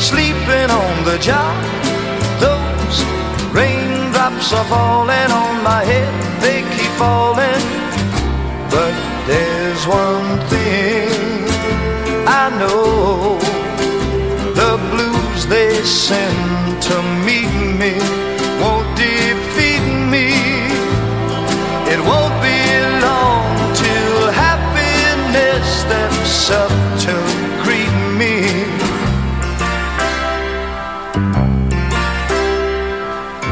Sleeping on the job, those raindrops are falling on my head, they keep falling. But there's one thing I know. The blues they send to meet me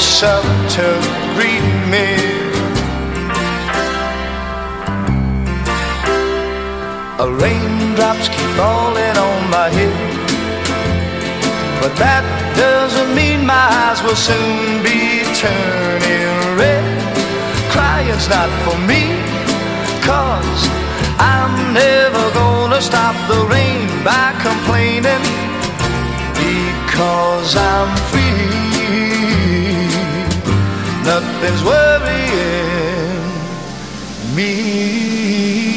steps up to greet me. A raindrops keep falling on my head, but that doesn't mean my eyes will soon be turning red. Crying's not for me, cause I'm never gonna stop the rain by complaining because I'm free nothing's worrying me.